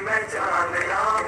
मैं जान लाऊँगा